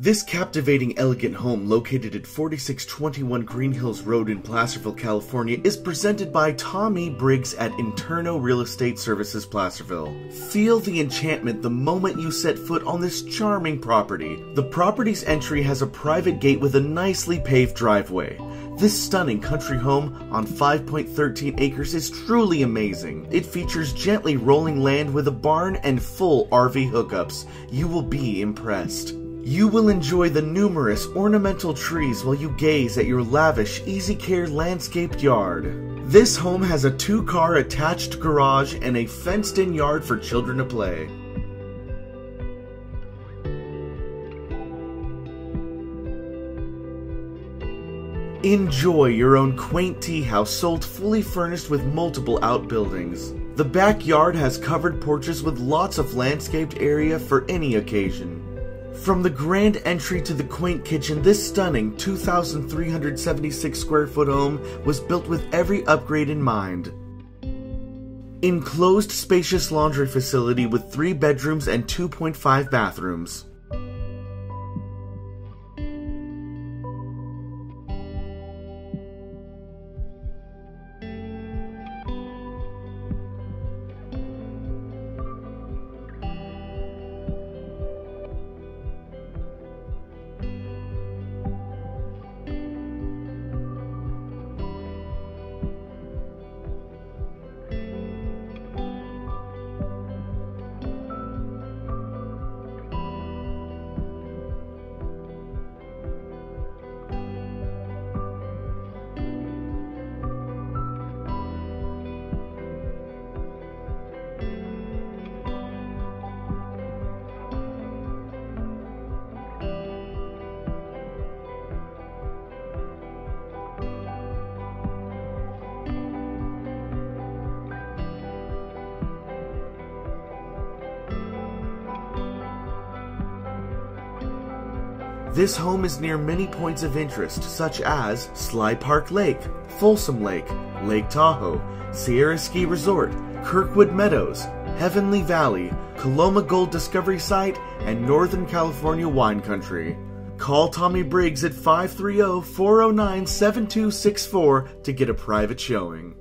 This captivating, elegant home, located at 4621 Green Hills Road in Placerville, California, is presented by Tommee Briggs at Intero Real Estate Services Placerville. Feel the enchantment the moment you set foot on this charming property. The property's entry has a private gate with a nicely paved driveway. This stunning country home on 5.13 acres is truly amazing. It features gently rolling land with a barn and full RV hookups. You will be impressed. You will enjoy the numerous ornamental trees while you gaze at your lavish, easy care landscaped yard. This home has a two car attached garage and a fenced in yard for children to play. Enjoy your own quaint tea house sold fully furnished with multiple outbuildings. The backyard has covered porches with lots of landscaped area for any occasion. From the grand entry to the quaint kitchen, this stunning 2,376 square foot home was built with every upgrade in mind. Enclosed spacious laundry facility with 3 bedrooms and 2.5 bathrooms. This home is near many points of interest, such as Sly Park Lake, Folsom Lake, Lake Tahoe, Sierra Ski Resort, Kirkwood Meadows, Heavenly Valley, Coloma Gold Discovery Site, and Northern California Wine Country. Call Tommee Briggs at 530 409 7264 to get a private showing.